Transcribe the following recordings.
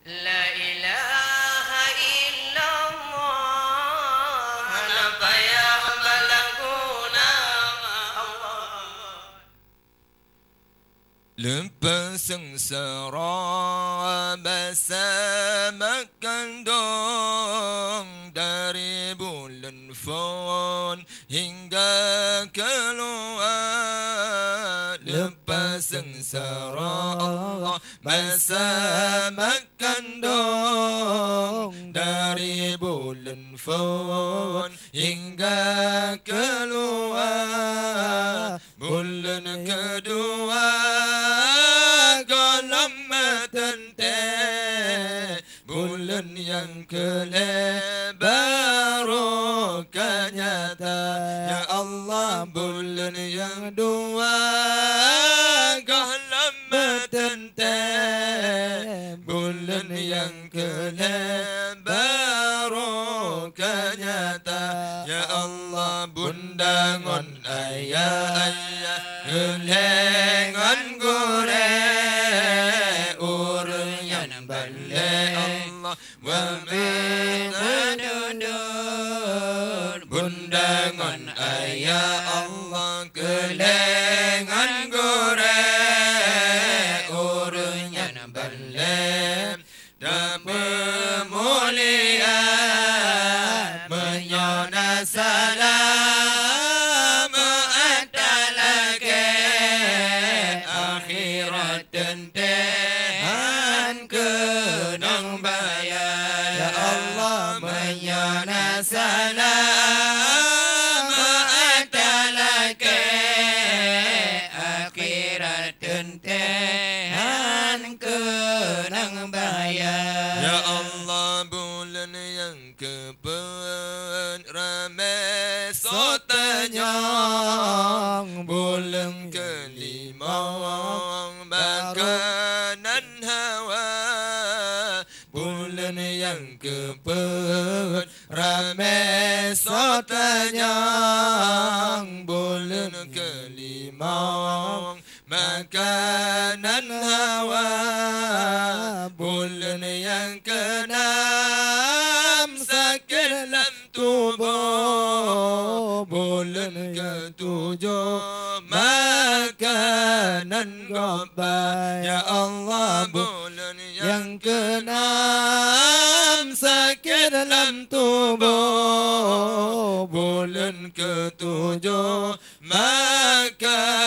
La ilaha illallah Napa yang balaguna Allah Lepas sengsara bersama kandung dari bulan fon hingga keluar lepas sengsara bersama kandung dari bulan fon hingga keluar bulan kedua kolam tente bulan yang kelebar nyata ya Allah bulan yang dua tente bulan yang kelebar nyata ya Allah bunda ngon ayah ayah gelengan gore uryan balle Allah. Wa menadun bunda ngon ayah Allah gelengan ramai sotanya bulan kelima. Makanan hawa bulan yang keenam. Sakit dalam tubuh bulan ketujuh. Makanan goba ya Allah bulan yang keenam. Sakit dalam tubuh ketujuh makanan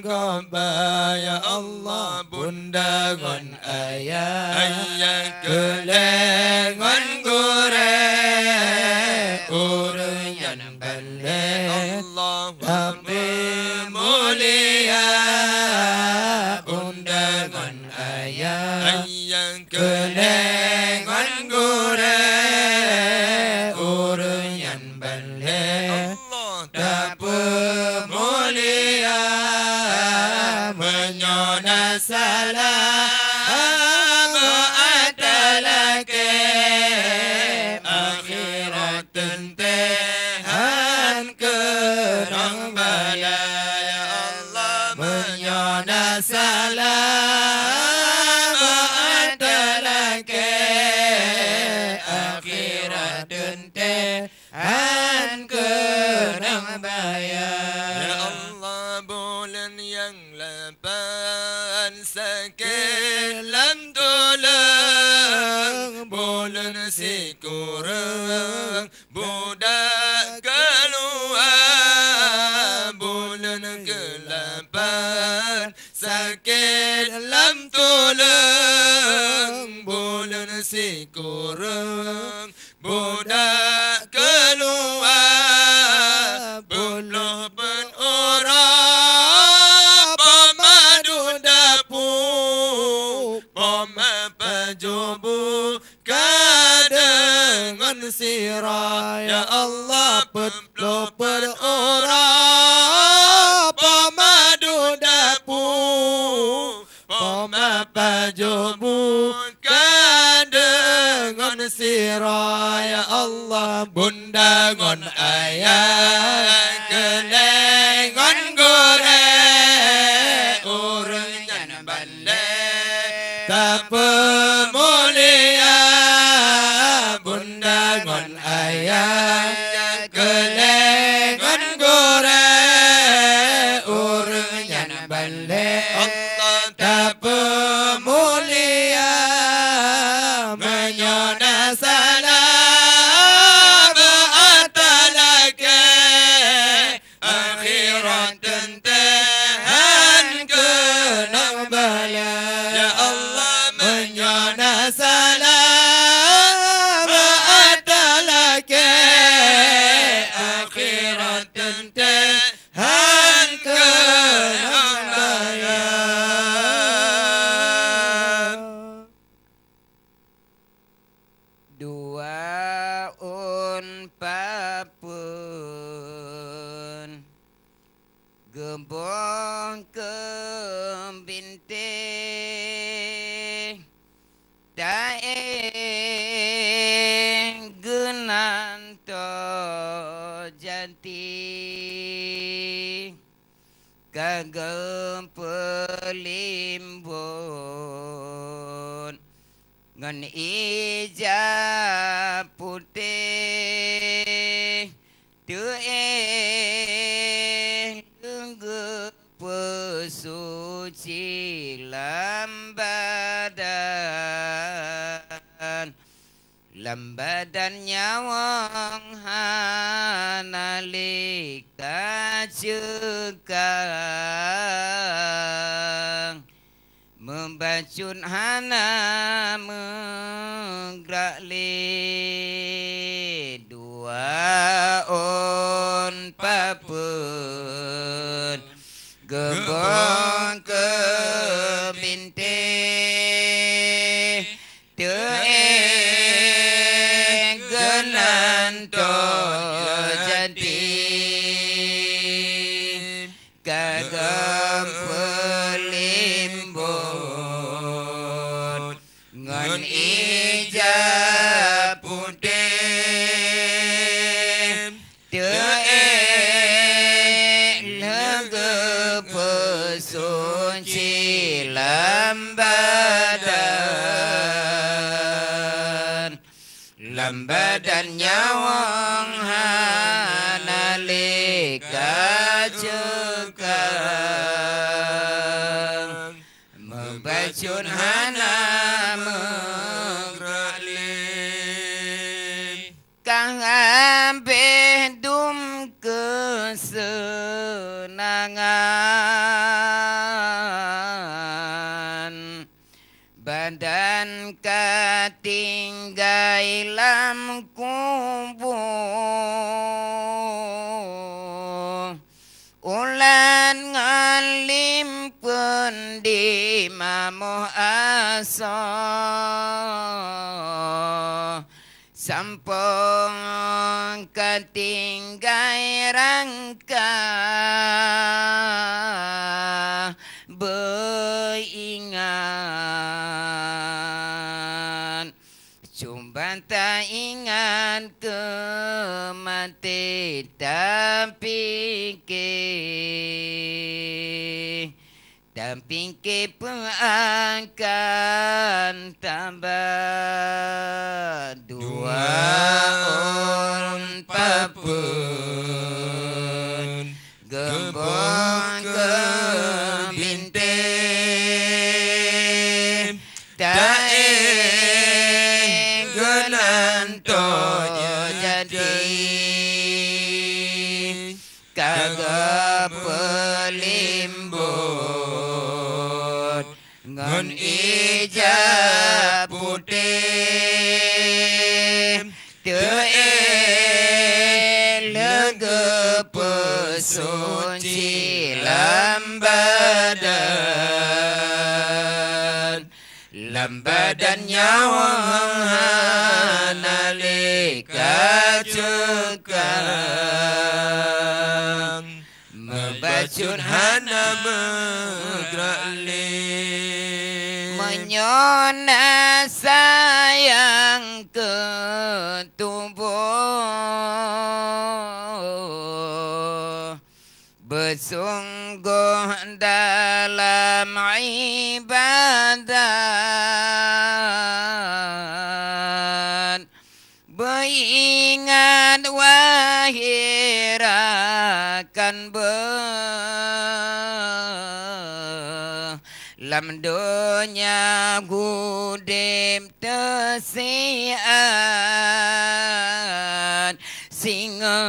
goba ya Allah bunda ngon ayah ayah kelengon gore uryan balle Allah tapi mulia bunda ngon ayah ayah kelengon bayar ya Allah bulan yang lapan sakit lam tulang bulan si kurang budak keluar. Bulan kelapan lam tulang bulan si kurang budak keluar sirah ya Allah petlo per orang. pemadu dapur pemapa jubu kadengan sirah ya Allah bunda ngon ayah dun dun jati kagem pelimbun ngan ija putih. Tueh lambadan nyawang hanalika cekang membacun hana menggerak le dua on papun. Gebong genan to jadi kagam pelimbun ngan ija putih. Tue lega pesunci lambadan nyawang hanalika cekang membacun hana mengrali kang ambe dum kesenangan tinggai lam kubung ulan ngalim pun di mamuh asa. Sampung ketinggai rangkai mati tapi ke tapi ke pun akan tambah dua on papun pesunci lambadan lambadan nyawang hanalika cekang membacun hana megrali menyona sayang bersungguh dalam ibadat. Beringat wahir akan ber Lam dunia gudem tesian Singa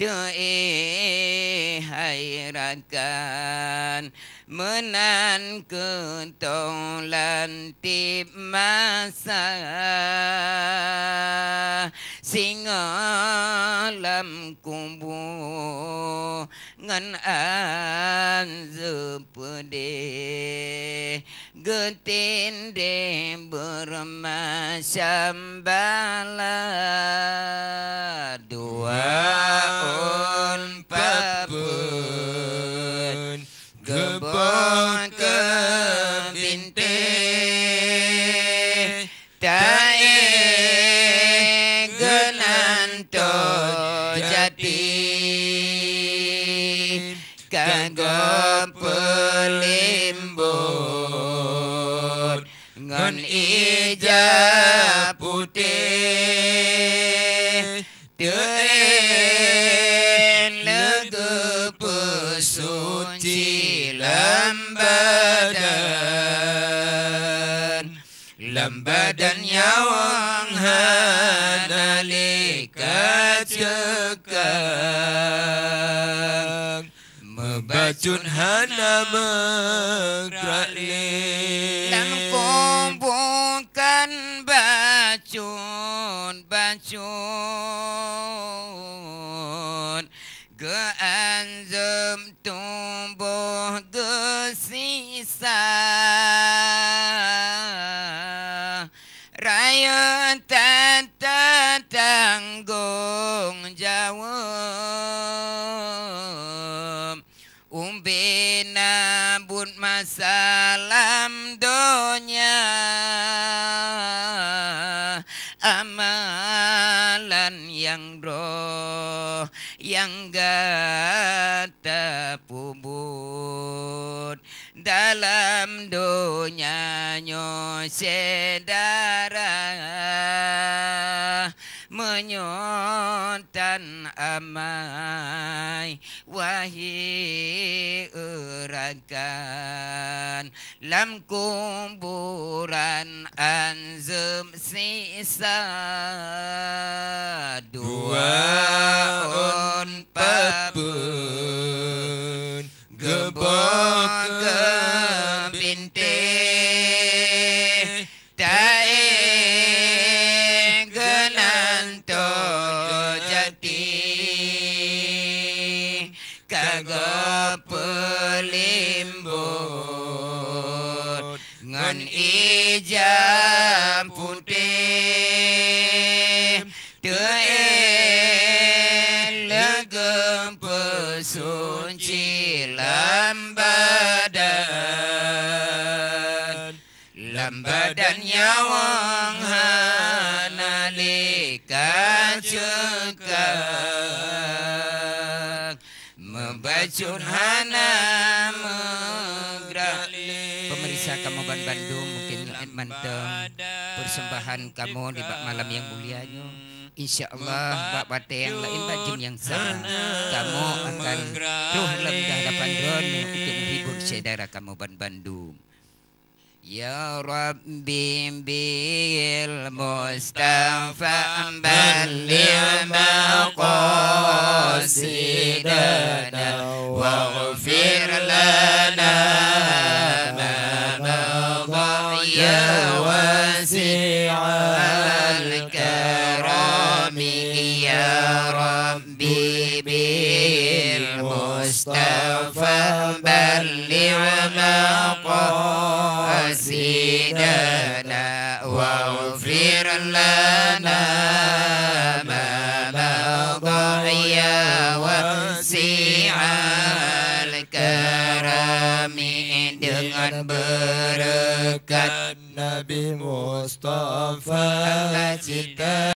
Te'e hairakan Menan kentolan tip masa. Singa lam kumbu Ngan an zepede Getin de bermasam bala waun pebun gebong kepinte dae genanto jati kanggo pelimbun ngon ija putih. Tuin legu pesuci lembadan. Lembadan nyawang hanalika cekang Membacun hana megrali Dan kumpulkan bacun bacun Keanzem tumbuh gesisa. Raya tata tanggung jawab. Umbi nabut masalam donya yang roh yang gata pubut Dalam donya nyo sedara Menyotan amai Wahai urakan Lam kuburan anzem sisa Dua on papun Gebok ke ijam putih. Legem pesunci lambadan. Lambadan nyawang hanalika cekak Membacun hana Persembahan kamu di malam yang mulianya. Insya Allah bak bate yang lain bajim yang sama. Kamu akan tuh lemdah dapat drone Untuk menghibur saudara kamu Ban Bandung. Ya Rabbi bil Mustafa balil maqasidana waghfir الكرم يا ربي بالمصطفى بلغ مقاصدنا واغفر لنا ما مضى يا وسيع الكرم dengan berkat النبي مصطفى التي